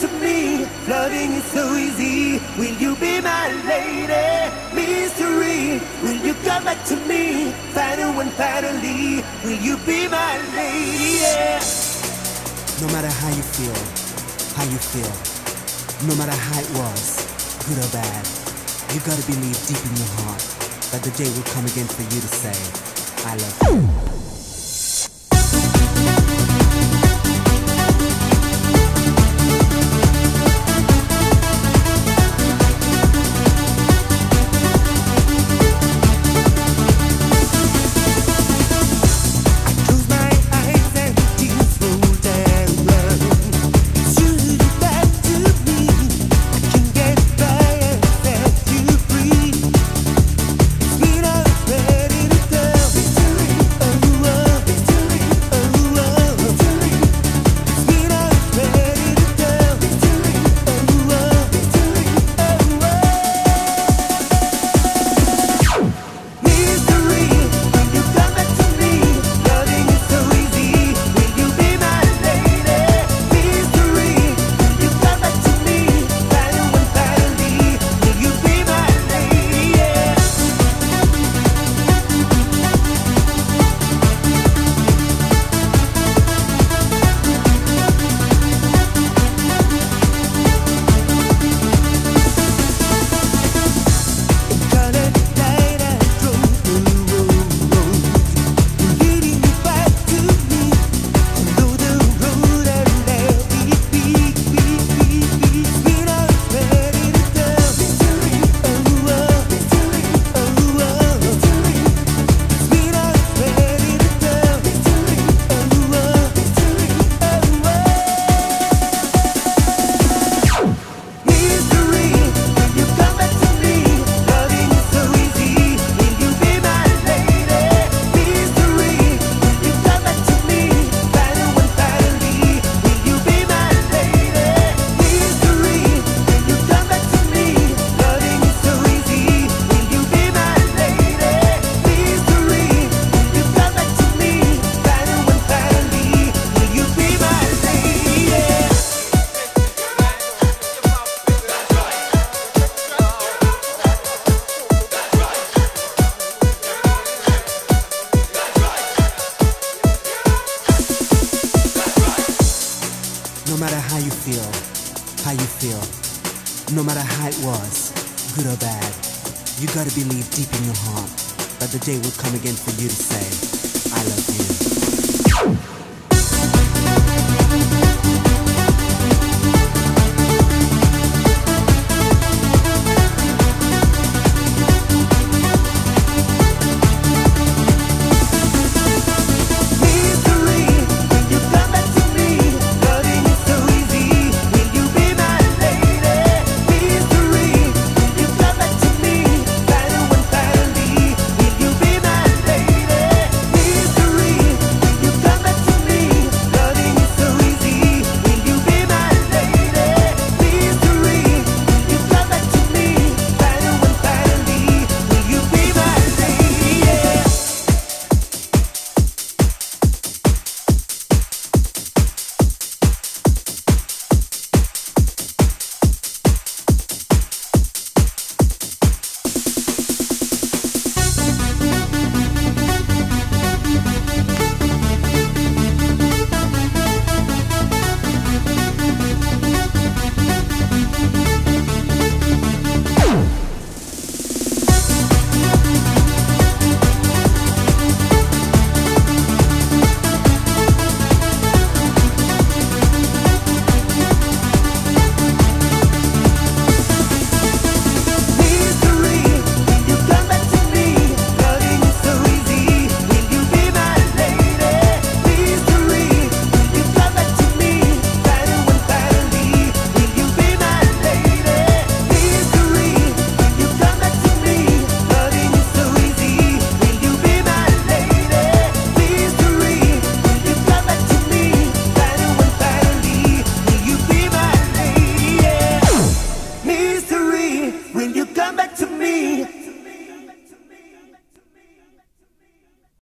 to me. Loving is so easy. Will you be my lady? Mystery. Will you come back to me? Final and finally. Will you be my lady? Yeah. No matter how you feel, how you feel, no matter how it was, good or bad, you gotta believe deep in your heart that the day will come again for you to say, I love you. No matter how you feel, how you feel, no matter how it was, good or bad, you gotta believe deep in your heart that the day will come again for you to say, I love you.